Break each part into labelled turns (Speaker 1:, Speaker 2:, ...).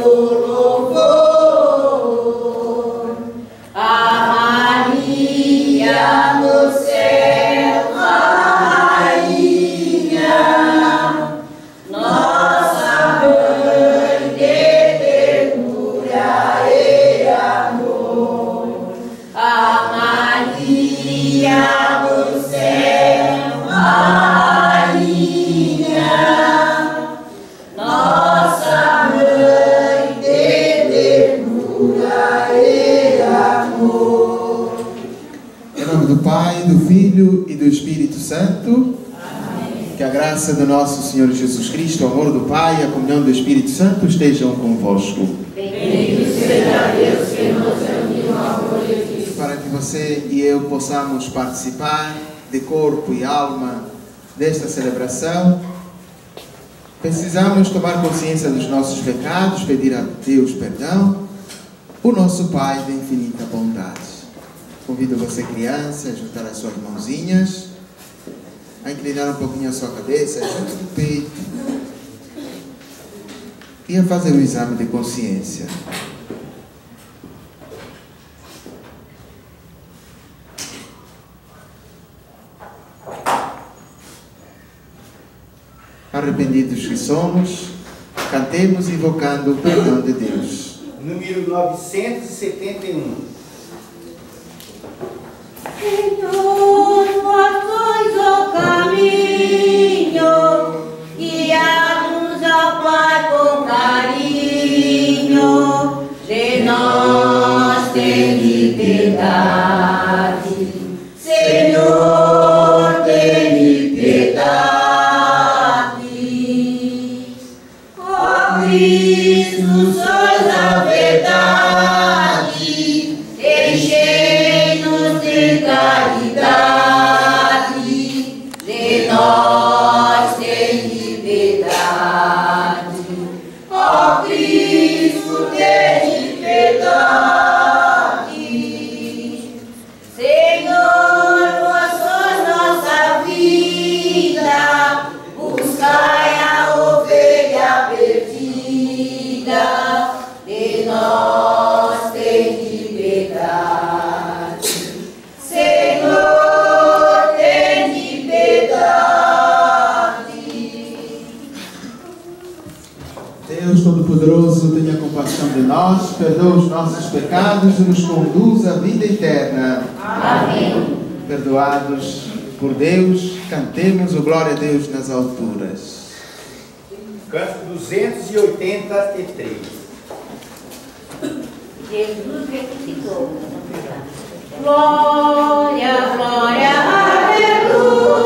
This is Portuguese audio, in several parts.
Speaker 1: Lord. santo estejam convosco. Bendito seja Deus que nos
Speaker 2: uniu ao Cristo. Para que você e eu possamos participar de corpo e alma desta celebração, precisamos tomar consciência dos nossos pecados, pedir a Deus perdão, o nosso Pai de infinita bondade. Convido você, criança, a juntar as suas mãozinhas, a inclinar um pouquinho a sua cabeça junto do peito ia fazer o exame de consciência. Arrependidos que somos, cantemos invocando o perdão de Deus.
Speaker 1: Número 971.
Speaker 3: Senhor.
Speaker 2: di pietà. Signore, pecados e nos conduz à vida eterna.
Speaker 3: Amém.
Speaker 2: Perdoados por Deus, cantemos o glória a Deus nas alturas.
Speaker 1: Canto 283.
Speaker 3: Jesus ressuscitou. Glória, glória, aleluia.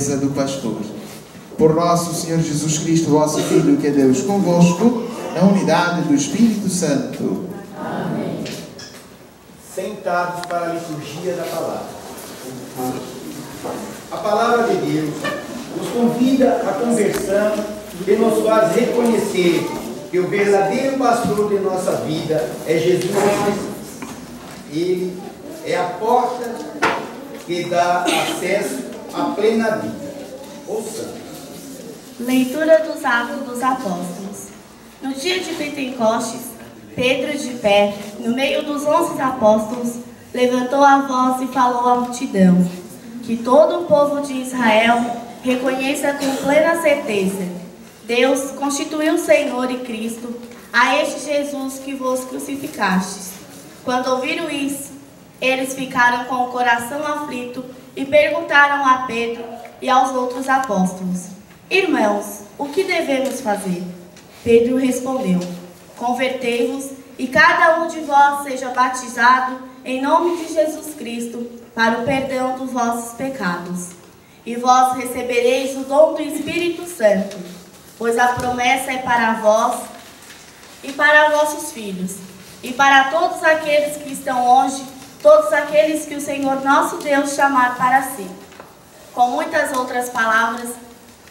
Speaker 2: Fortaleza do pastor. Por nosso Senhor Jesus Cristo, vosso Filho, que é Deus convosco, na unidade do Espírito Santo.
Speaker 1: Sentados para a liturgia da palavra. A palavra de Deus nos convida à conversão e nos faz reconhecer que o verdadeiro pastor de nossa vida é Jesus. Ele é a porta que dá acesso à plena vida. Ouçamos.
Speaker 4: Leitura dos Atos dos Apóstolos. No dia de Pentecostes, Pedro, de pé, no meio dos onze apóstolos, levantou a voz e falou à multidão: Que todo o povo de Israel reconheça com plena certeza: Deus constituiu Senhor e Cristo a este Jesus que vos crucificastes. Quando ouviram isso, eles ficaram com o coração aflito e perguntaram a Pedro e aos outros apóstolos: Irmãos, o que devemos fazer? Pedro respondeu: Convertei-vos e cada um de vós seja batizado em nome de Jesus Cristo para o perdão dos vossos pecados. E vós recebereis o dom do Espírito Santo, pois a promessa é para vós e para vossos filhos, e para todos aqueles que estão longe, todos aqueles que o Senhor nosso Deus chamar para si. Com muitas outras palavras,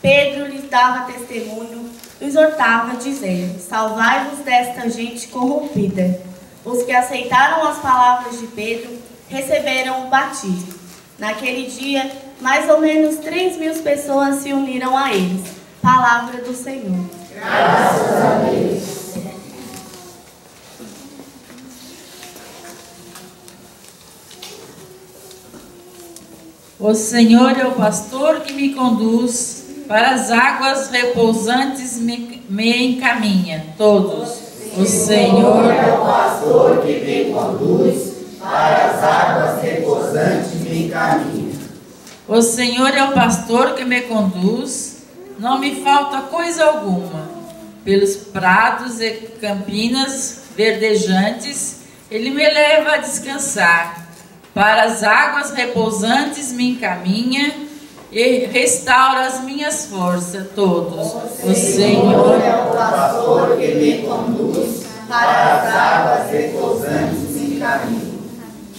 Speaker 4: Pedro lhes dava testemunho, exortava, dizendo: Salvai-vos desta gente corrompida. Os que aceitaram as palavras de Pedro receberam o batismo. Naquele dia, mais ou menos três mil pessoas se uniram a eles. Palavra do Senhor.
Speaker 5: O Senhor é o pastor que me conduz, para as águas repousantes me, me encaminha. Todos. O Senhor
Speaker 1: é o pastor que me conduz, para as águas repousantes me encaminha.
Speaker 5: O Senhor é o pastor que me conduz, não me falta coisa alguma. Pelos prados e campinas verdejantes, ele me leva a descansar. Para as águas repousantes me encaminha e restaura as minhas forças todos. O Senhor
Speaker 3: é o pastor que me conduz para as águas repousantes me encaminha.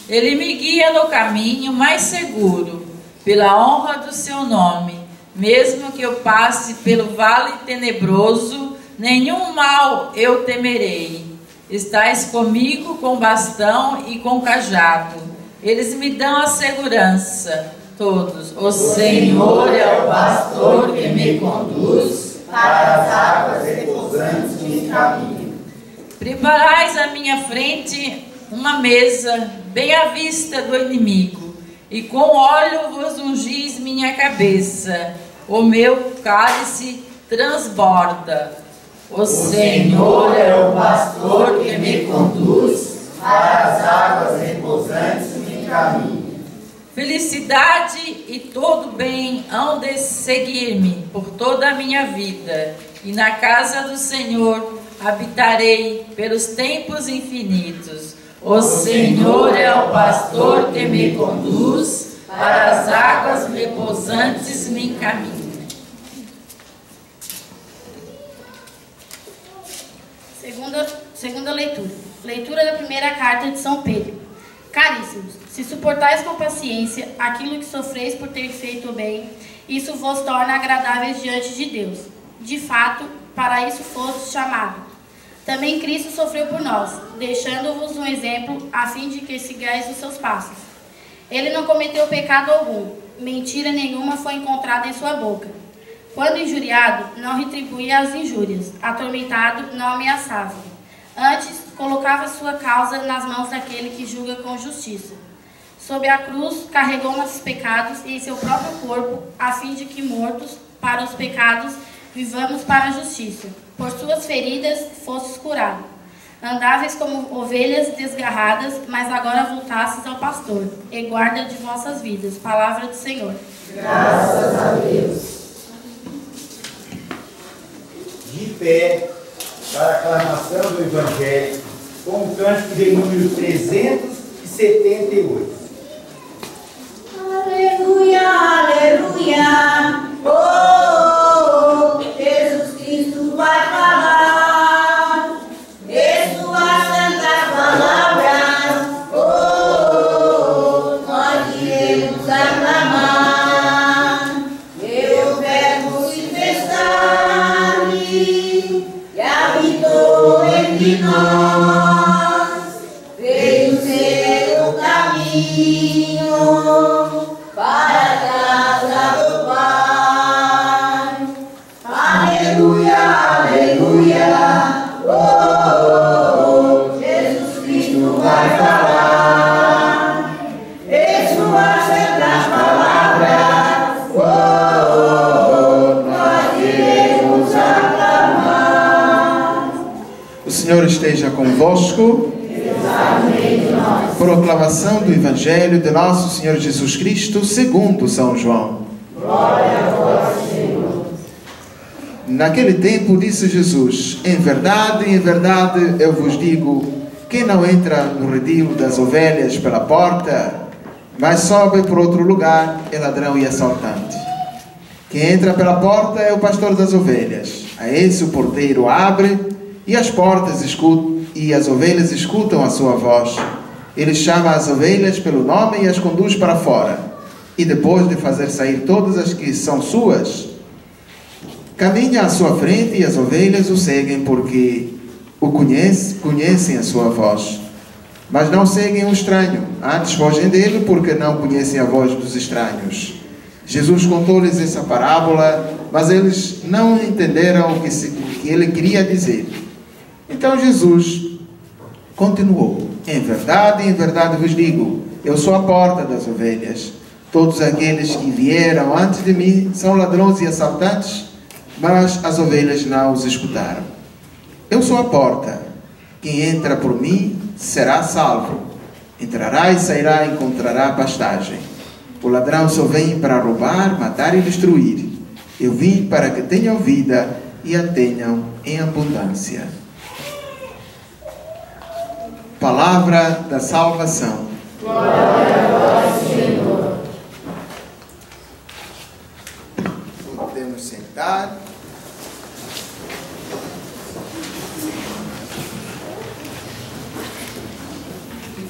Speaker 5: Ele me guia no caminho mais seguro, pela honra do seu nome. Mesmo que eu passe pelo vale tenebroso, nenhum mal eu temerei. Estás comigo com bastão e com cajado. Eles me dão a segurança, todos. O Senhor é o pastor que me conduz
Speaker 3: para as águas repousantes me encaminha.
Speaker 5: Preparais à minha frente uma mesa bem à vista do inimigo, e com óleo vos ungis minha cabeça. O meu cálice transborda. O Senhor é o pastor que me conduz
Speaker 3: para as águas repousantes me encaminha.
Speaker 5: Felicidade e todo bem hão de seguir-me por toda a minha vida, e na casa do Senhor habitarei pelos tempos infinitos. O Senhor é o pastor que me conduz, para as águas repousantes me encaminha.
Speaker 6: Segunda, segunda leitura. Leitura da primeira carta de São Pedro. Caríssimos, se suportais com paciência aquilo que sofreis por ter feito o bem, isso vos torna agradáveis diante de Deus. De fato, para isso fostes chamados. Também Cristo sofreu por nós, deixando-vos um exemplo, a fim de que sigais os seus passos. Ele não cometeu pecado algum, mentira nenhuma foi encontrada em sua boca. Quando injuriado, não retribuía as injúrias, atormentado, não ameaçava. Antes, colocava sua causa nas mãos daquele que julga com justiça. Sob a cruz, carregou nossos pecados em seu próprio corpo, a fim de que, mortos para os pecados, vivamos para a justiça. Por suas feridas, fostes curados. Andáveis como ovelhas desgarradas, mas agora voltastes ao pastor, e guarda de vossas vidas. Palavra do Senhor.
Speaker 3: Graças a Deus.
Speaker 1: De pé, para a aclamação do Evangelho, com o cântico de número 378.
Speaker 3: Aleluia, aleluia. Oh, oh, oh, Jesus Cristo vai falar. Aleluia, aleluia. Oh, oh, oh, Jesus Cristo vai falar. Em suas santas palavras. Oh, oh, oh, nós iremos aclamar.
Speaker 2: O Senhor esteja convosco. Proclamação do Evangelho de nosso Senhor Jesus Cristo, segundo São João. Naquele tempo disse Jesus: Em verdade, em verdade eu vos digo: quem não entra no redil das ovelhas pela porta, mas sobe por outro lugar, é ladrão e assaltante. Quem entra pela porta é o pastor das ovelhas. A esse o porteiro abre e as portas escutam, e as ovelhas escutam a sua voz. Ele chama as ovelhas pelo nome e as conduz para fora. E depois de fazer sair todas as que são suas, caminha à sua frente e as ovelhas o seguem porque o conhece, conhecem a sua voz. Mas não seguem o estranho, antes fogem dele porque não conhecem a voz dos estranhos. Jesus contou-lhes essa parábola, mas eles não entenderam o que, se, o que ele queria dizer. Então Jesus continuou: Em verdade, em verdade vos digo, eu sou a porta das ovelhas. Todos aqueles que vieram antes de mim são ladrões e assaltantes, mas as ovelhas não os escutaram. Eu sou a porta. Quem entra por mim será salvo. Entrará e sairá e encontrará pastagem. O ladrão só vem para roubar, matar e destruir. Eu vim para que tenham vida e a tenham em abundância. Palavra da salvação.
Speaker 3: Glória a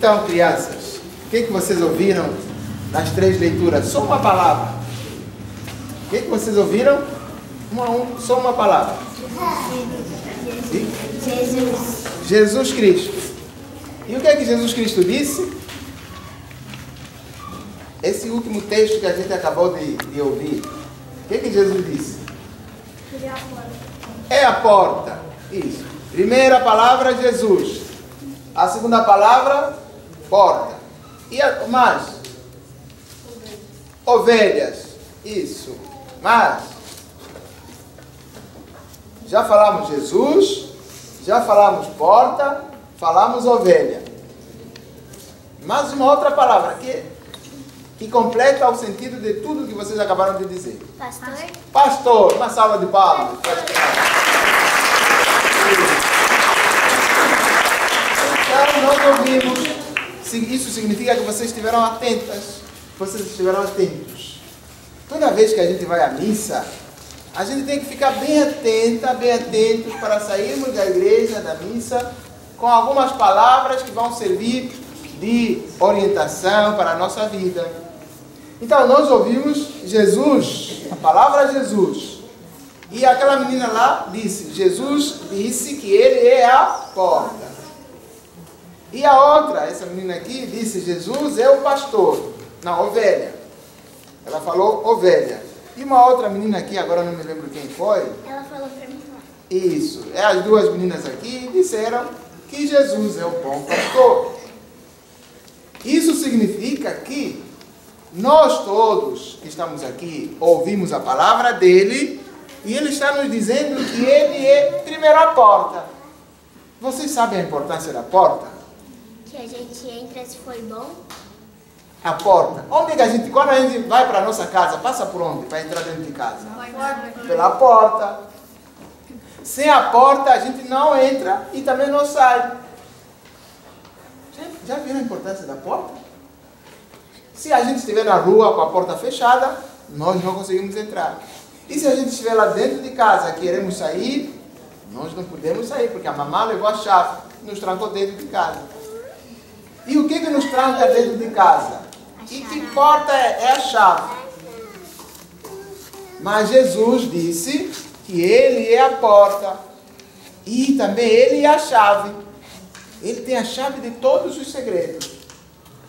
Speaker 2: Então, crianças, o que, que vocês ouviram nas três leituras? Só uma palavra. O que, que vocês ouviram? Uma, um, só uma palavra.
Speaker 3: Jesus.
Speaker 2: Jesus Cristo. E o que é que Jesus Cristo disse? Esse último texto que a gente acabou de, de ouvir. O que é que Jesus disse? É a porta. Isso. Primeira palavra, Jesus. A segunda palavra, porta. E a, mais? Ovelhas. Isso. Mais? Já falamos Jesus, já falamos porta, falamos ovelha. Mais uma outra palavra que, que completa o sentido de tudo que vocês acabaram de dizer.
Speaker 3: Pastor.
Speaker 2: Pastor, uma salva de palmas. Então, nós ouvimos. Isso significa que vocês estiveram atentas. Vocês estiveram atentos. Toda vez que a gente vai à missa, a gente tem que ficar bem atenta, bem atentos para sairmos da igreja, da missa, com algumas palavras que vão servir de orientação para a nossa vida. Então, nós ouvimos Jesus, a palavra Jesus. E aquela menina lá disse: Jesus disse que ele é a porta. E a outra, essa menina aqui, disse: Jesus é o pastor. Não, ovelha. Ela falou ovelha. E uma outra menina aqui, agora não me lembro quem foi.
Speaker 3: Ela falou pra mim.
Speaker 2: Isso. É as duas meninas aqui disseram que Jesus é o bom pastor. Isso significa que nós todos que estamos aqui ouvimos a palavra dele e ele está nos dizendo que ele é primeiro a porta. Vocês sabem a importância da porta?
Speaker 3: Que a gente entra se for bom.
Speaker 2: A porta. Onde que a gente, quando a gente vai para a nossa casa, passa por onde para entrar dentro de casa? Pela porta. Sem a porta a gente não entra e também não sai. Já, já viram a importância da porta? Se a gente estiver na rua com a porta fechada, nós não conseguimos entrar. E se a gente estiver lá dentro de casa queremos sair, nós não podemos sair, porque a mamãe levou a chave, nos trancou dentro de casa. E o que, que nos tranca dentro de casa? E que porta é? É a chave. Mas Jesus disse que Ele é a porta. E também Ele é a chave. Ele tem a chave de todos os segredos.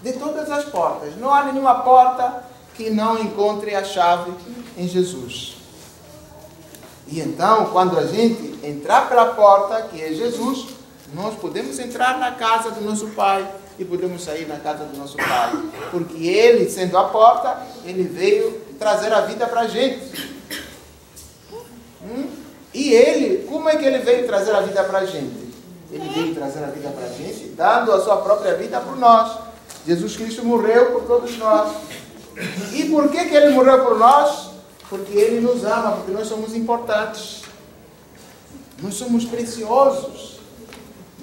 Speaker 2: De todas as portas. Não há nenhuma porta que não encontre a chave em Jesus. E então, quando a gente entrar pela porta, que é Jesus, nós podemos entrar na casa do nosso Pai e podemos sair na casa do nosso Pai. Porque Ele, sendo a porta, Ele veio trazer a vida para a gente. Hum? E Ele, como é que Ele veio trazer a vida para a gente? Ele veio trazer a vida para a gente, dando a sua própria vida por nós. Jesus Cristo morreu por todos nós. E por que, que Ele morreu por nós? Porque Ele nos ama, porque nós somos importantes. Nós somos preciosos.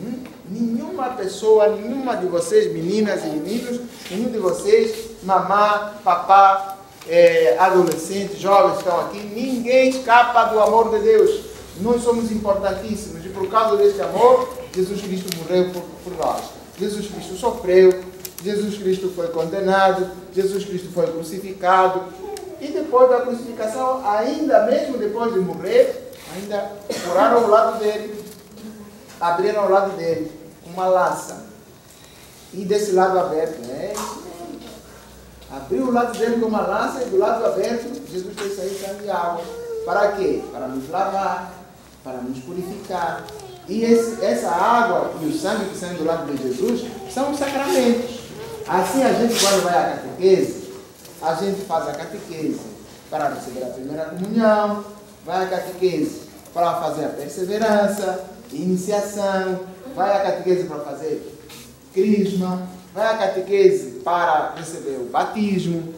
Speaker 2: Hum? Nenhuma pessoa, nenhuma de vocês, meninas e meninos, nenhum de vocês, mamá, papá, é, adolescentes, jovens estão aqui, ninguém escapa do amor de Deus. Nós somos importantíssimos e por causa deste amor, Jesus Cristo morreu por, por nós. Jesus Cristo sofreu, Jesus Cristo foi condenado, Jesus Cristo foi crucificado. E depois da crucificação, ainda mesmo depois de morrer, ainda oraram ao lado dele, abriram ao lado dele uma lança. E desse lado aberto, né? Abriu o lado dele com uma lança e do lado aberto, Jesus fez sair sangue e água. Para quê? Para nos lavar, para nos purificar. E esse, essa água e o sangue que saem do lado de Jesus são os sacramentos. Assim a gente, quando vai à catequese, a gente faz a catequese para receber a primeira comunhão, vai à catequese para fazer a perseverança, iniciação, vai à catequese para fazer crisma, vai à catequese para receber o batismo.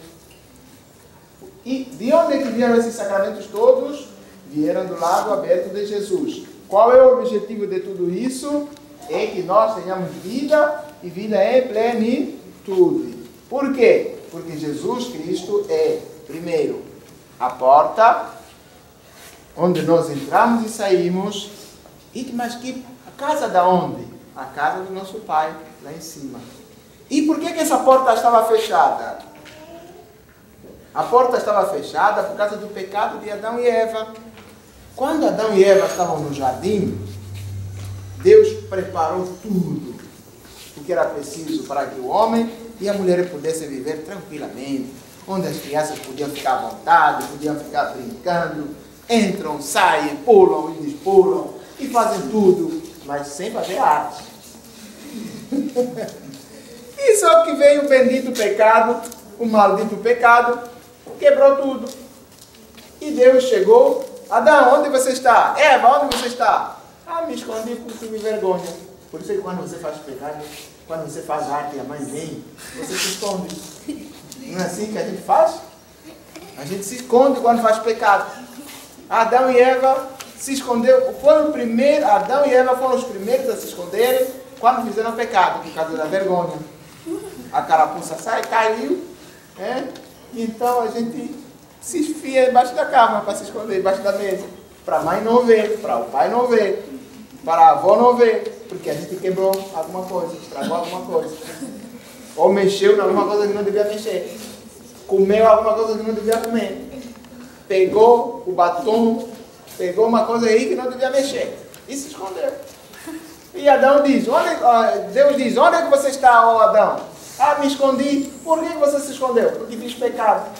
Speaker 2: E de onde é que vieram esses sacramentos todos? Vieram do lado aberto de Jesus. Qual é o objetivo de tudo isso? É que nós tenhamos vida e vida em plenitude. Por quê? Porque Jesus Cristo é, primeiro, a porta onde nós entramos e saímos. E mas que casa da onde? A casa do nosso Pai, lá em cima. E por que, que essa porta estava fechada? A porta estava fechada por causa do pecado de Adão e Eva. Quando Adão e Eva estavam no jardim, Deus preparou tudo o que era preciso para que o homem e a mulher pudessem viver tranquilamente, onde as crianças podiam ficar à vontade, podiam ficar brincando, entram, saem, pulam e despulam e fazem tudo, mas sem fazer arte. e só que veio o bendito pecado, o maldito pecado, quebrou tudo. E Deus chegou, Adão, onde você está? Eva, onde você está? Ah, me escondi porque tive vergonha. Por isso é que quando você faz pecado, quando você faz arte e a mãe vem, você se esconde. Não é assim que a gente faz? A gente se esconde quando faz pecado. Adão e Eva se escondeu, foram o primeiro, Adão e Eva foram os primeiros a se esconderem quando fizeram pecado, por causa da vergonha. A carapuça sai, caiu, né? então a gente se esfia embaixo da cama para se esconder embaixo da mesa, para a mãe não ver, para o pai não ver, para a avó não ver, porque a gente quebrou alguma coisa, estragou alguma coisa, ou mexeu em alguma coisa que não devia mexer, comeu alguma coisa que não devia comer pegou o batom, pegou uma coisa aí que não devia mexer e se escondeu. E Adão diz, onde, Deus diz, onde é que você está, ó Adão? Ah, me escondi. Por que você se escondeu? Porque fiz pecado.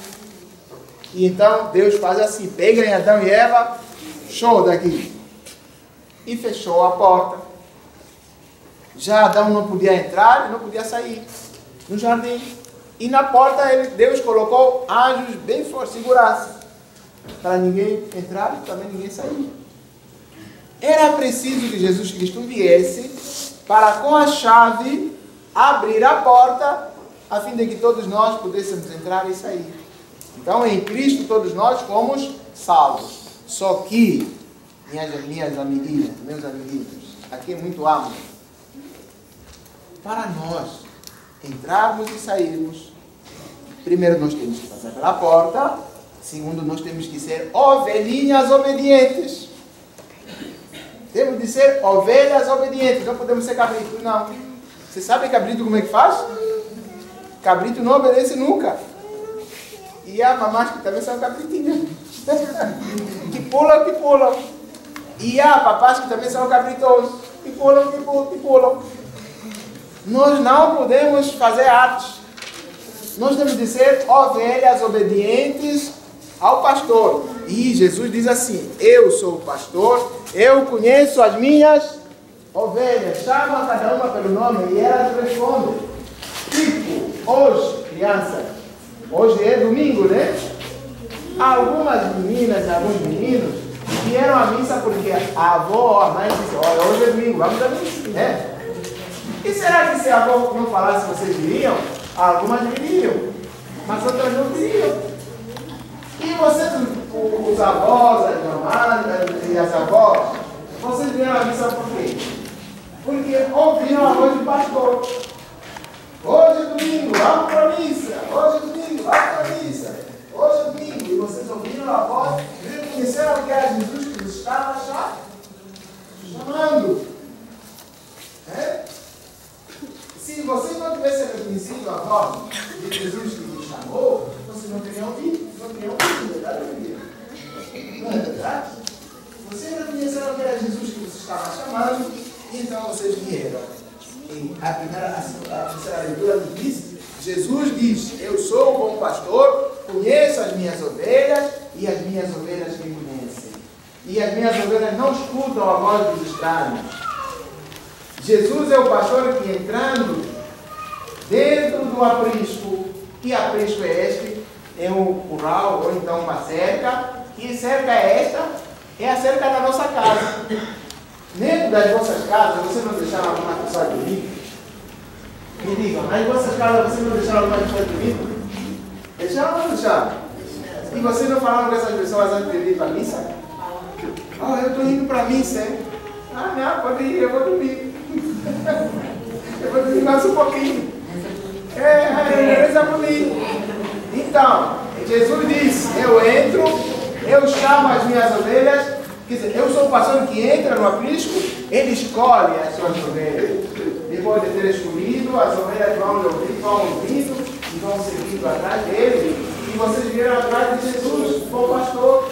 Speaker 2: E então Deus faz assim, pega em Adão e Eva, show daqui. E fechou a porta. Já Adão não podia entrar e não podia sair no jardim. E na porta ele, Deus colocou anjos bem fortes, segurança para ninguém entrar também ninguém sair. Era preciso que Jesus Cristo viesse para, com a chave, abrir a porta, a fim de que todos nós pudéssemos entrar e sair. Então, em Cristo, todos nós fomos salvos. Só que, minhas, minhas amiguinhas, meus amiguinhos, aqui é muito amo. Para nós entrarmos e sairmos, primeiro nós temos que passar pela porta Segundo, nós temos que ser ovelhinhas obedientes. Temos de ser ovelhas obedientes. Não podemos ser cabrito, não. Você sabe cabrito como é que faz? Cabrito não obedece nunca. E há mamás que também são cabritinhas. que pulam, que pulam. E há papás que também são cabritosos. Que pulam, que pulam, que pulam. Nós não podemos fazer atos. Nós temos de ser ovelhas obedientes ao pastor. E Jesus diz assim: Eu sou o pastor, eu conheço as minhas ovelhas. Chama cada uma pelo nome e elas respondem. Tipo, hoje, criança, hoje é domingo, né? Algumas meninas alguns meninos vieram à missa porque a avó, a mãe disse: Olha, hoje é domingo, vamos à missa, né? E será que se a avó não falasse, vocês viriam? Algumas viriam, mas outras não viriam. E vocês, os avós, as mamães e as avós, vocês vieram à missa por quê? Porque ouviram a voz do pastor. Hoje é domingo, vamos para a missa. Hoje é domingo, vamos para a missa. Hoje é domingo. E vocês ouviram a voz, reconheceram que era Jesus que os estava chamando. É? Se vocês não tivessem reconhecido a voz de Jesus que nos chamou, vocês não teriam ouvido opinião ou Não é verdade? Vocês reconheceram que era Jesus que vocês estavam chamando, então vocês vieram. E a primeira, a, a terceira leitura diz, Jesus diz, eu sou o bom pastor, conheço as minhas ovelhas e as minhas ovelhas me conhecem. E as minhas ovelhas não escutam a voz dos estranhos. Jesus é o pastor que entrando dentro do aprisco, que aprisco é este? É um curral ou então uma cerca. Que cerca é esta? É a cerca da nossa casa. Dentro das vossas casas, você não deixaram alguma pessoa dormir? Me digam, nas vossas casas você não deixaram alguma pessoa dormir? Deixaram ou não deixaram? E vocês não falaram com essas pessoas antes de ir para a missa? Ah, oh, eu estou indo para a missa, hein? Ah, não, pode ir, eu vou dormir. eu vou dormir mais um pouquinho. É, é, beleza, vou então, Jesus diz: Eu entro, eu chamo as minhas ovelhas. Quer dizer, eu sou o pastor que entra no aprisco, ele escolhe as suas ovelhas. depois de ter escolhido, as ovelhas vão ouvir, vão ouvindo e vão seguindo atrás dele. E vocês viram atrás de Jesus, bom pastor.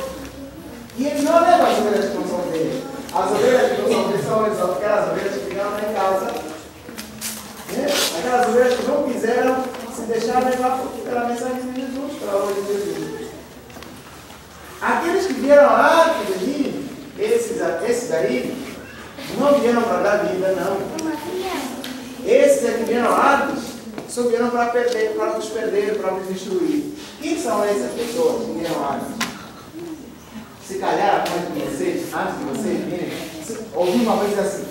Speaker 2: E ele não leva as ovelhas que não são dele. As ovelhas que não são dele são aquelas ovelhas que ficaram lá em casa. Né? Aquelas ovelhas que não quiseram se deixar levar pela mensagem de Jesus, pela voz de Jesus. Aqueles que vieram de mim, esses, esses aí, não vieram para dar vida, não. Esses é que vieram antes, só vieram para perder, para nos perder, para nos destruir. Quem são essas pessoas que vieram antes? Se calhar, antes de vocês, antes de vocês virem, ouvi uma vez assim,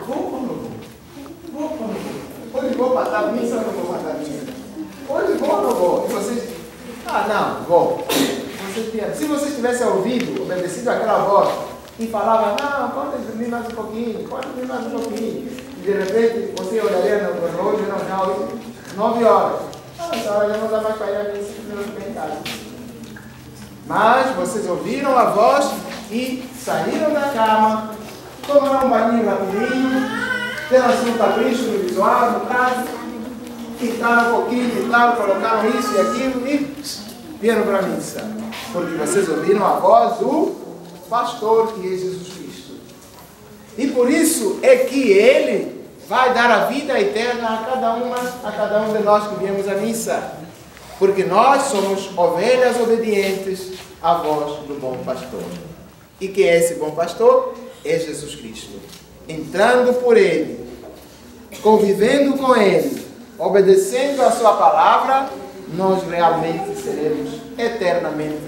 Speaker 2: vou ou não vou? Vou ou não vou? Hoje vou matar a missa ou não vou matar a missa? Hoje vou ou não vou? E vocês, ah não, vou. se vocês tivessem ouvido, obedecido aquela voz, e falava, não, pode dormir mais um pouquinho, pode dormir mais um pouquinho. E de repente você olharia no relógio, não, não, nove horas. Ah, essa hora já não dá mais para ir a missa, em casa. Mas vocês ouviram a voz e saíram da cama, tomaram um banho rapidinho, deram um capricho no visual, no caso, pintaram um pouquinho, pintaram, colocaram isso e aquilo e vieram para a missa. Porque vocês ouviram a voz do pastor que é Jesus Cristo. E por isso é que ele vai dar a vida eterna a cada uma, a cada um de nós que viemos à missa. Porque nós somos ovelhas obedientes à voz do bom pastor. E quem é esse bom pastor? É Jesus Cristo. Entrando por ele, convivendo com ele, obedecendo a sua palavra, nós realmente seremos eternamente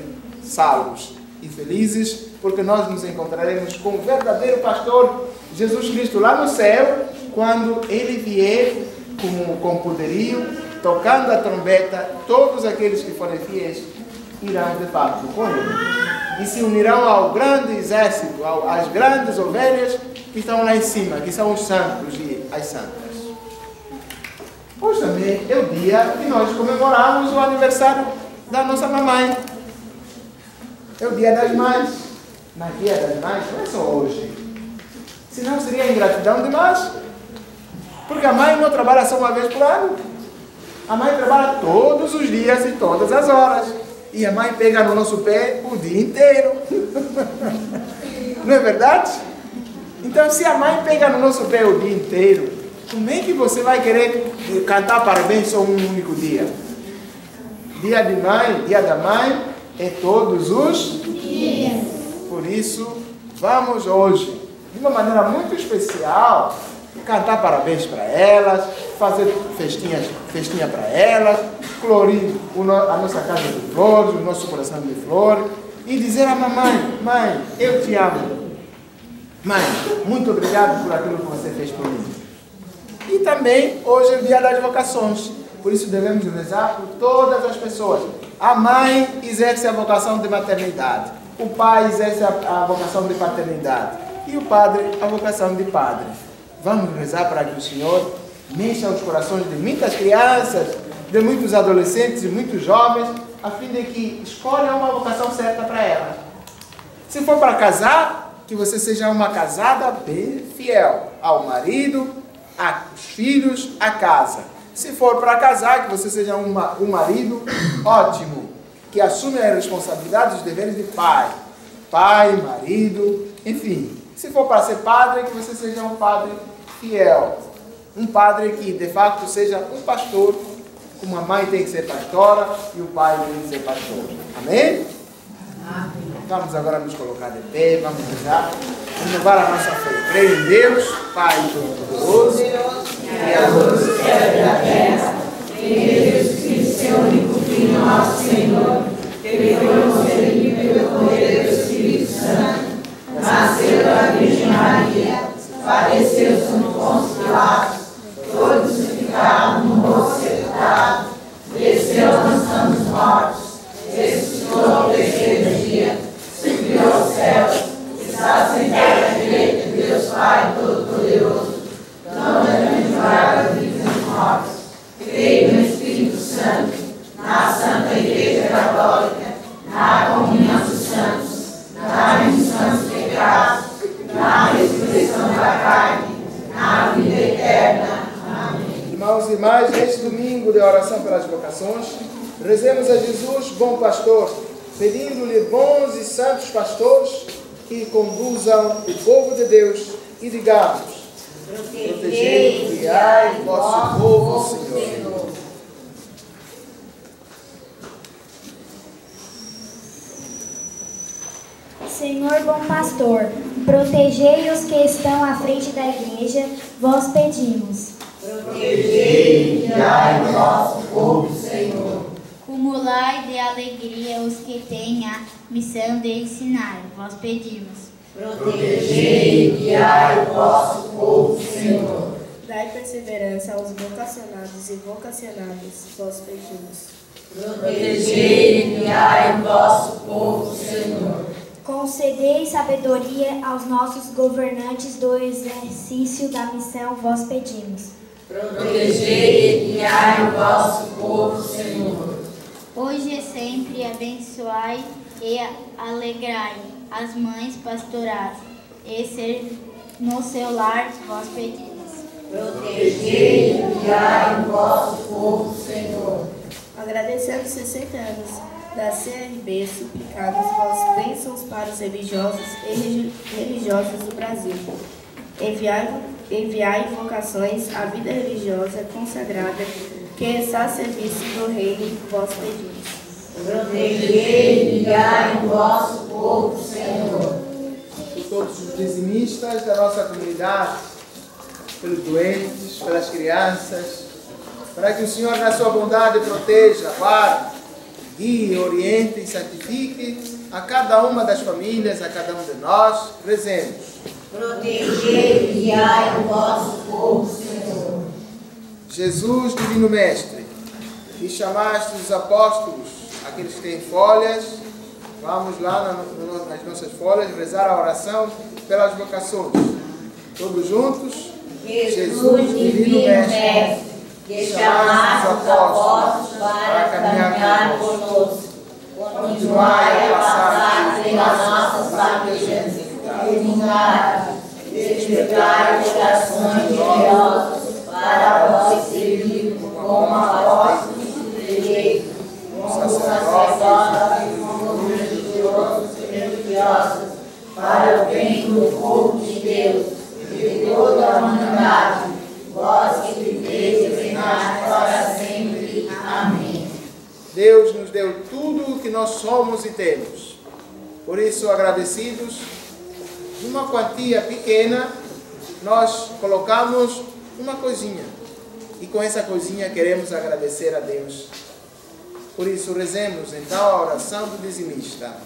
Speaker 2: salvos e felizes, porque nós nos encontraremos com o verdadeiro pastor Jesus Cristo lá no céu, quando ele vier com, com poderio tocando a trombeta, todos aqueles que forem fiéis irão de fato com ele. E se unirão ao grande exército, às grandes ovelhas que estão lá em cima, que são os santos e as santas. Hoje também é o dia que nós comemoramos o aniversário da nossa mamãe. É o dia das mães. Mas dia das mães não é só hoje. Senão seria ingratidão demais. Porque a mãe não trabalha só uma vez por ano. A mãe trabalha todos os dias e todas as horas. E a mãe pega no nosso pé o dia inteiro. Não é verdade? Então, se a mãe pega no nosso pé o dia inteiro, como é que você vai querer cantar parabéns só um único dia? Dia de mãe, dia da mãe, é todos os dias. Por isso, vamos hoje, de uma maneira muito especial, cantar parabéns para elas, fazer festinhas, festinha para elas, colorir a nossa casa de flores, o nosso coração de flores, e dizer à mamãe, mãe, eu te amo. Mãe, muito obrigado por aquilo que você fez por mim. E também hoje é dia das vocações. Por isso devemos rezar por todas as pessoas. A mãe exerce a vocação de maternidade. O pai exerce a, a vocação de paternidade. E o padre a vocação de padre. Vamos rezar para que o Senhor mexa os corações de muitas crianças, de muitos adolescentes e muitos jovens, a fim de que escolham uma vocação certa para elas. Se for para casar, que você seja uma casada bem fiel ao marido, aos filhos, à casa. Se for para casar, que você seja uma, um marido ótimo, que assume a responsabilidade dos deveres de pai, pai, marido, enfim. Se for para ser padre, que você seja um padre fiel. Um padre que de fato seja um pastor, como a mãe tem que ser pastora e o pai tem que ser pastor. Amém? Amém. Vamos agora nos colocar de pé, vamos rezar, renovar a nossa fé. Creio em Deus, Pai Todo-Poderoso, Criador do céu e da terra, em Jesus Cristo, seu único Filho, nosso Senhor, que foi concebido pelo poder do Espírito Santo, nasceu da Virgem Maria, padeceu pastor, pedindo-lhe bons e santos pastores que conduzam o povo de Deus e digamos: Protegei e guiai o vosso povo, Senhor.
Speaker 7: Senhor bom pastor, protegei os que estão à frente da igreja, vós pedimos.
Speaker 3: Protegei e guiai o nosso povo, Senhor.
Speaker 8: Cumulai de alegria os que têm a missão de ensinar, vós pedimos.
Speaker 3: Protegei e guiai o vosso povo, Senhor.
Speaker 9: Dai perseverança aos vocacionados e vocacionadas, vós pedimos.
Speaker 3: Protegei e guiai o vosso povo, Senhor.
Speaker 7: Concedei sabedoria aos nossos governantes do exercício da missão, vós pedimos.
Speaker 3: Protegei e guiai o vosso povo, Senhor.
Speaker 8: Hoje e sempre abençoai e alegrai as mães pastorais e ser no seu lar, vós pedimos.
Speaker 3: Protegei e guiai o vosso povo, Senhor.
Speaker 9: Agradecendo 60 anos da CRB, suplicamos vós bênçãos para os religiosos e religi- religiosas do Brasil. Enviai, enviai vocações à vida religiosa consagrada que está a serviço do reino, vós pedimos.
Speaker 3: Protegei e guiai o vosso povo, Senhor.
Speaker 2: por todos os dizimistas da nossa comunidade, pelos doentes, pelas crianças, para que o Senhor, na sua bondade, proteja, guarde, guie, oriente e santifique a cada uma das famílias, a cada um de nós. Rezemos.
Speaker 3: Protegei e guiai o vosso povo, Senhor.
Speaker 2: Jesus, Divino Mestre, que chamaste os apóstolos, aqueles que têm folhas, vamos lá nas nossas folhas rezar a oração pelas vocações. Todos juntos?
Speaker 3: Jesus, divino mestre, que chamaste os apóstolos para caminhar conosco. Continuai a passar pelas nossas famílias, iluminar, despertar gerações gloriosas para vós servir como apóstolos direito, como sacerdotes religiosos e religiosas, para o bem do povo de Deus e de toda a humanidade, vós que viveis e reinais para sempre. Amém.
Speaker 2: Deus nos deu tudo o que nós somos e temos. Por isso, agradecidos, numa quantia pequena, nós colocamos uma coisinha. E com essa coisinha queremos agradecer a Deus. Por isso, rezemos então a oração do dizimista.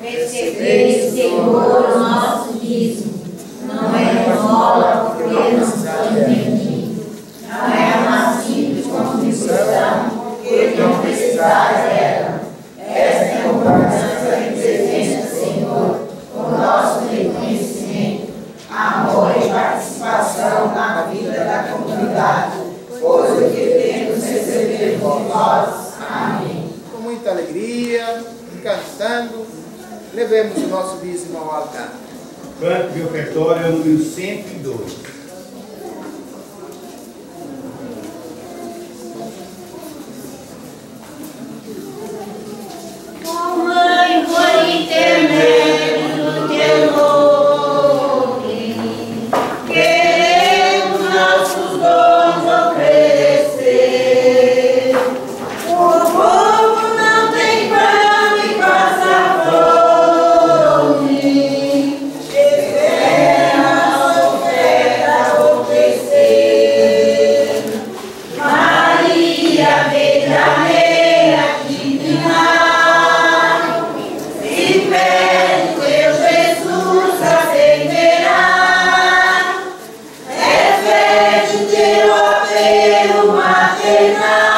Speaker 3: Recebei, Senhor, o nosso dízimo. Não é esmola porque não mim. Não é uma simples contribuição porque não precisais dela. Esta é a da comunidade, pois o que temos receber de vós. Amém.
Speaker 2: Com muita alegria, cantando, levemos o nosso dízimo ao altar.
Speaker 1: Canto de ofertório número 102.
Speaker 3: Mãe, por intermédio Atenas.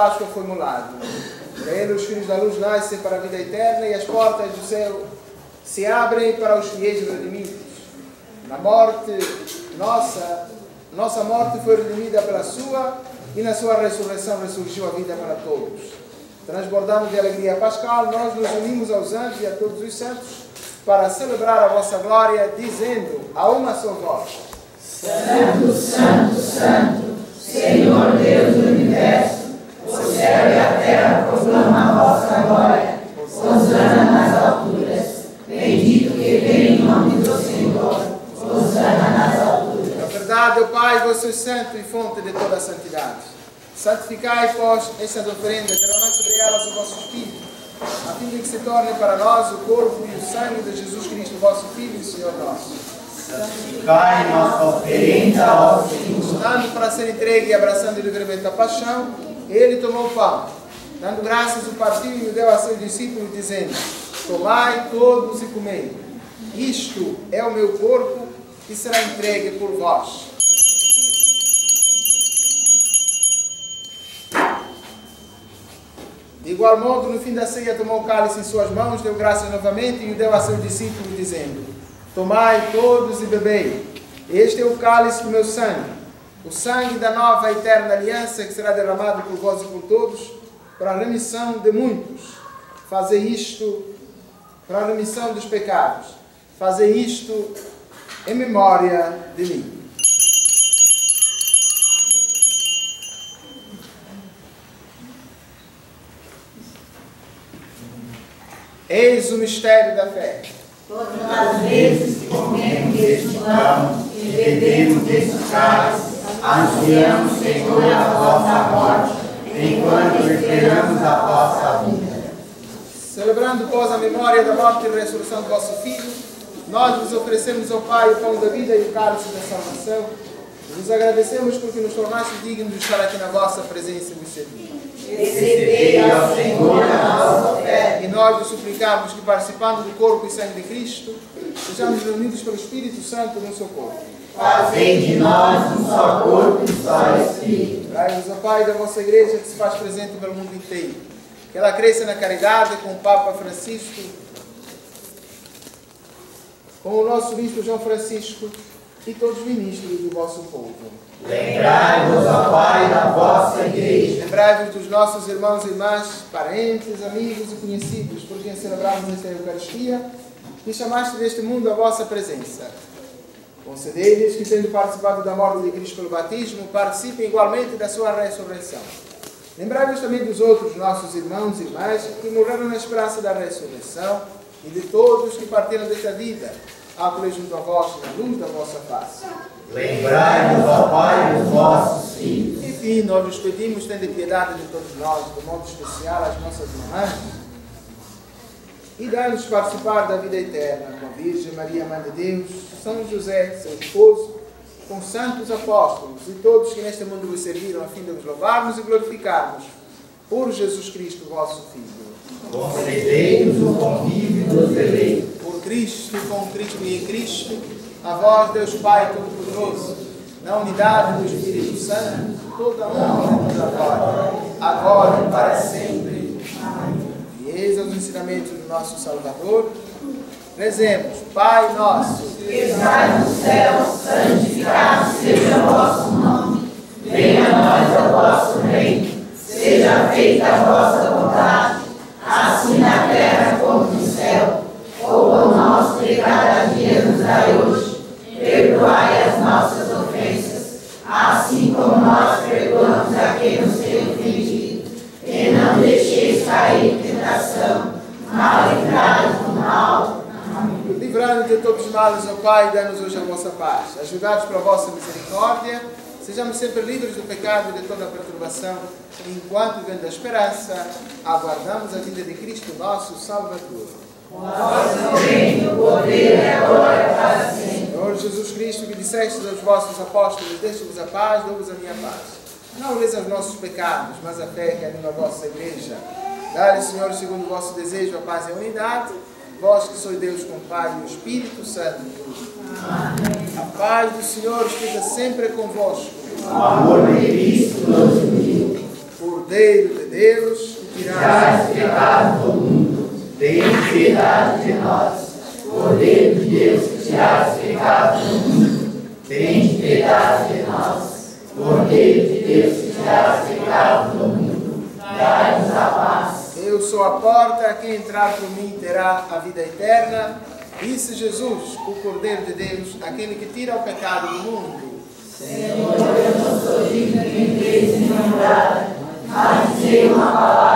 Speaker 3: Páscoa, foi molado. Para ele os filhos da luz nascem para a vida eterna e as portas do céu se abrem para os fiéis redimidos. Na morte nossa, nossa morte foi redimida pela sua e na sua ressurreição ressurgiu a vida para todos. Transbordamos de alegria pascal, nós nos unimos aos anjos e a todos os santos para celebrar a vossa glória, dizendo a uma só voz:
Speaker 1: Santo, Santo, Santo, Senhor Deus do universo, céu e a terra proclamam a vossa glória. Hosana nas alturas. Bendito que vem em nome do Senhor. Hosana nas alturas.
Speaker 3: Na verdade, o Pai, vós sois santo e fonte de toda a santidade. Santificai, pois, estas oferendas, derramai sobre elas o vosso Espírito, a fim de que se torne para nós o corpo e o sangue de Jesus Cristo, vosso Filho e Senhor nosso.
Speaker 2: Santificai nossa oferenda ao Senhor.
Speaker 3: Dando para ser entregue e abraçando livremente a paixão, ele tomou o pão. Dando graças, o partiu e deu a seus discípulos, dizendo: Tomai todos e comei. Isto é o meu corpo que será entregue por vós. De igual modo, no fim da ceia, tomou o cálice em suas mãos, deu graças novamente e o deu a seus discípulos, dizendo: Tomai todos e bebei. Este é o cálice do meu sangue, o sangue da nova e eterna aliança que será derramado por vós e por todos, para a remissão de muitos. Fazei isto para a remissão dos pecados. Fazei isto em memória de mim. Eis o mistério da fé.
Speaker 1: Todas as vezes que comemos deste pão e bebemos deste cálice, Anunciamos, Senhor, a vossa morte, enquanto esperamos a vossa vinda.
Speaker 2: Celebrando, pois, a memória da morte e ressurreição do vosso Filho, nós vos oferecemos ao Pai o pão da vida e o cálice da salvação. Vos agradecemos porque nos tornastes dignos de estar aqui na vossa presença e vos servir.
Speaker 3: Recebei ao Senhor a nossa oferta.
Speaker 2: E nós vos suplicamos que, participando do corpo e sangue de Cristo, sejamos reunidos pelo Espírito Santo no seu corpo.
Speaker 3: Fazei de nós um só corpo e só Espírito.
Speaker 2: Trai-nos, ó Pai, da vossa igreja que se faz presente pelo mundo inteiro. Que ela cresça na caridade com o Papa Francisco, com o nosso Bispo João Francisco e todos os ministros do vosso povo.
Speaker 3: Lembrai-vos, ó Pai, da vossa igreja.
Speaker 2: Lembrai-vos dos nossos irmãos e irmãs, parentes, amigos e conhecidos, por quem celebramos esta Eucaristia, e chamaste deste mundo a vossa presença. Concedei-lhes que, tendo participado da morte de Cristo pelo batismo, participem igualmente da sua ressurreição. Lembrai-vos também dos outros nossos irmãos e irmãs que morreram na esperança da ressurreição e de todos que partiram desta vida, acolhei junto a vós na luz da vossa face.
Speaker 3: Lembrai-vos, ó Pai, dos vossos filhos.
Speaker 2: Enfim, nós vos pedimos, tendo piedade de todos nós, de modo especial as nossas irmãs, e dá-nos participar da vida eterna com a Virgem Maria, Mãe de Deus, São José, seu esposo, com santos apóstolos e todos que neste mundo vos serviram a fim de vos louvarmos e glorificarmos por Jesus Cristo, vosso Filho.
Speaker 3: Concedei-nos o convívio dos eleitos.
Speaker 2: Por Cristo, com Cristo e em Cristo, a vós, Deus Pai Todo-Poderoso, na unidade do Espírito Santo, toda honra e toda glória, agora e para sempre. Eis aos ensinamentos do nosso Salvador, rezemos, Pai nosso,
Speaker 3: Que estais no céu, santificado seja o vosso nome. Venha a nós o vosso reino. Seja feita a vossa vontade, assim na terra como no céu. O pão nosso de
Speaker 2: de todos os males, ó Pai, e dá-nos hoje a vossa paz. Ajudados pela vossa misericórdia, sejamos sempre livres do pecado e de toda a perturbação, enquanto, vendo a esperança, aguardamos a vinda de Cristo, nosso Salvador. Senhor Jesus Cristo, que disseste aos vossos apóstolos, deixe-vos a paz, dou-vos a minha paz. Não olheis aos nossos pecados, mas a fé que anima a vossa igreja. Dá-lhe, Senhor, segundo o vosso desejo, a paz e a unidade, vós que sois Deus com Pai e o Espírito Santo. A paz do Senhor esteja sempre convosco.
Speaker 3: O amor de Cristo nos uniu.
Speaker 2: Cordeiro de Deus, que
Speaker 3: Tirais pecado do mundo, tem piedade de nós. Cordeiro de Deus, que tirais pecado do mundo, tem piedade de nós. Cordeiro de Deus, que tirais pecado do mundo, dai-nos a paz.
Speaker 2: Eu sou a porta, quem entrar por mim terá a vida eterna. Disse Jesus, o Cordeiro de Deus, aquele que tira o pecado do mundo.
Speaker 3: Senhor, eu não sou digno de entreis em morada, mas uma palavra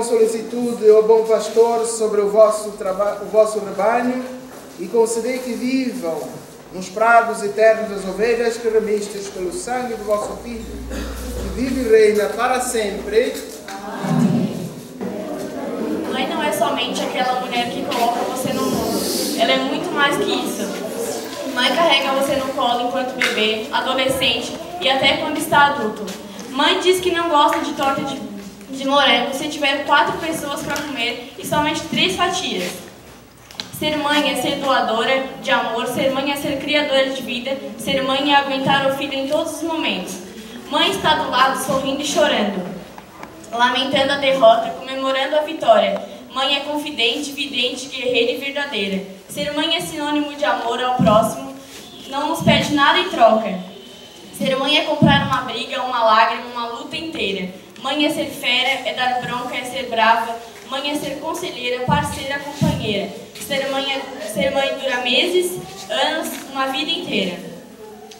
Speaker 10: com solicitude, ó bom pastor, sobre o vosso, o vosso rebanho e concedei que vivam nos prados eternos das ovelhas que remistes pelo sangue do vosso Filho, que vive e reina para sempre.
Speaker 11: Mãe não é somente aquela mulher que coloca você no mundo. Ela é muito mais que isso. Mãe carrega você no colo enquanto bebê, adolescente e até quando está adulto. Mãe diz que não gosta de torta de, de morango se tiver quatro pessoas para comer e somente três fatias. Ser mãe é ser doadora de amor, ser mãe é ser criadora de vida, ser mãe é aguentar o filho em todos os momentos. Mãe está do lado sorrindo e chorando lamentando a derrota, comemorando a vitória. Mãe é confidente, vidente, guerreira e verdadeira. Ser mãe é sinônimo de amor ao próximo, não nos pede nada em troca. Ser mãe é comprar uma briga, uma lágrima, uma luta inteira. Mãe é ser fera, é dar bronca, é ser brava. Mãe é ser conselheira, parceira, companheira. Ser mãe, é, ser mãe dura meses, anos, uma vida inteira.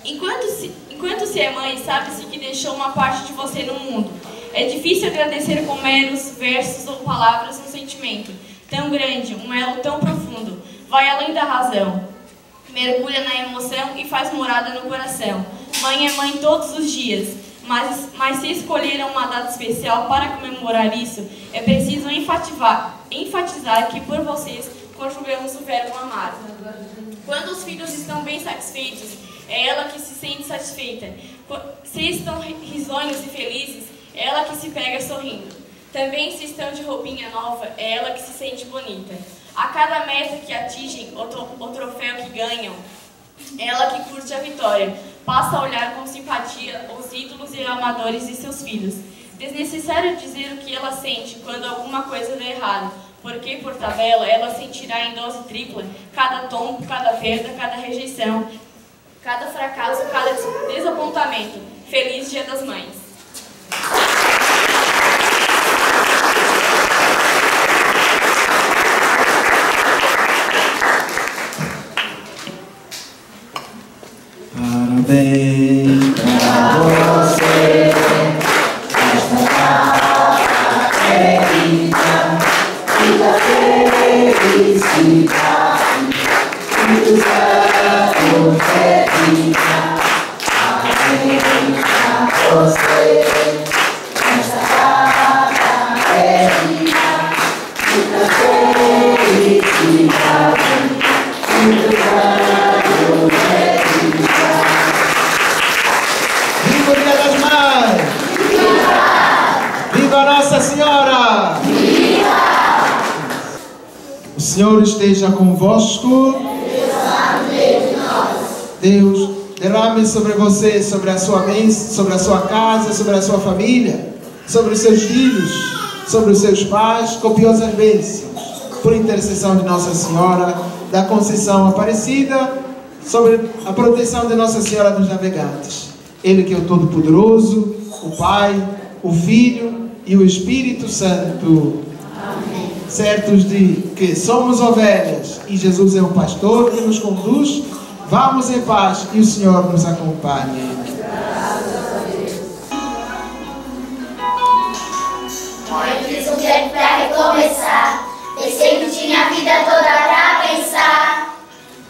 Speaker 11: Enquanto se, enquanto se é mãe, sabe-se que deixou uma parte de você no mundo. É difícil agradecer com meros versos ou palavras um sentimento tão grande, um elo tão profundo. Vai além da razão. Mergulha na emoção e faz morada no coração. Mãe é mãe todos os dias. Mas, mas se escolheram uma data especial para comemorar isso, é preciso enfatizar, enfatizar que por vocês conjugamos o verbo amar. Quando os filhos estão bem satisfeitos, é ela que se sente satisfeita. Se estão ri- risonhos e felizes, é ela que se pega sorrindo. Também se estão de roupinha nova, é ela que se sente bonita. A cada meta que atingem, o troféu que ganham, é ela que curte a vitória. Passa a olhar com simpatia os ídolos e amadores de seus filhos. Desnecessário dizer o que ela sente quando alguma coisa der errado, porque por tabela ela sentirá em dose tripla cada tombo, cada perda, cada rejeição, cada fracasso, cada des- desapontamento. Feliz Dia das Mães!
Speaker 2: Parabéns convosco. Deus derrame sobre você, sobre a sua bênção, sobre a sua casa, sobre a sua família, sobre os seus filhos, sobre os seus pais, copiosas bênçãos, por intercessão de Nossa Senhora da Conceição Aparecida, sobre a proteção de Nossa Senhora dos Navegantes. Ele que é o Todo-Poderoso, o Pai, o Filho e o Espírito Santo. Certos de que somos ovelhas e Jesus é o pastor que nos conduz, vamos em paz e o Senhor nos acompanhe.
Speaker 12: Tempo pra recomeçar. Pensei que tinha vida toda pra pensar.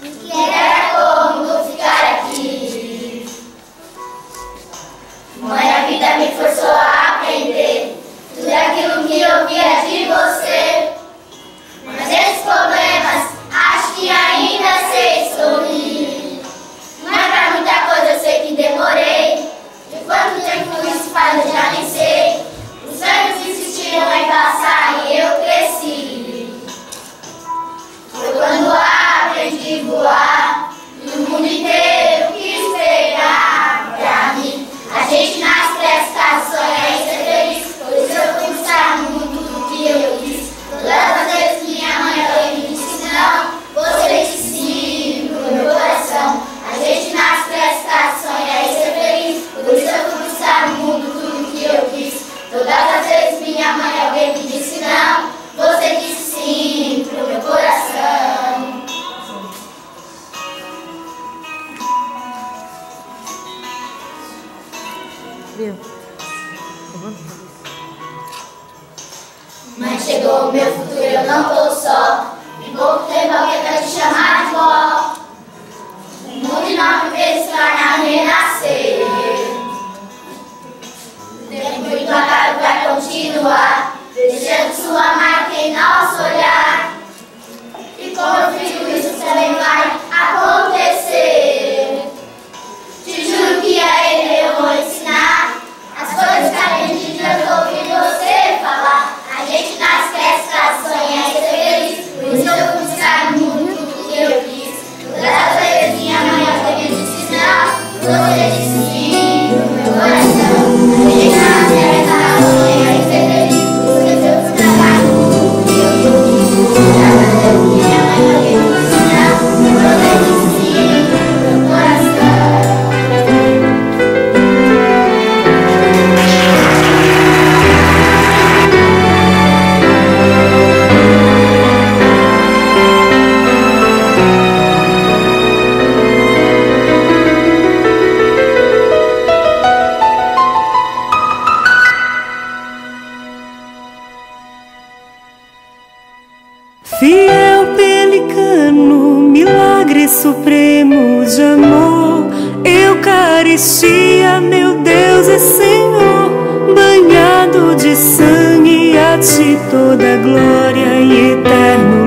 Speaker 12: Era ficar aqui. Mãe, a vida me forçou a aprender tudo aquilo que eu via de você. Voar e o mundo inteiro nasce, cresce, casa, sonha em ser feliz. Por isso eu fui buscar no mundo tudo que eu quis. Todas as vezes minha mãe alguém me disse não. Você disse sim pro meu coração. Mãe, chegou o meu futuro, eu não tô só. Em pouco tempo alguém vai te chamar de vó. Nove vezes torna a renascer. O tempo implacável vai continuar, deixando sua marca em nosso olhar. E com meu filho isso também vai
Speaker 13: Eucaristia, meu Deus e Senhor, banhado de sangue, a ti toda glória e eterno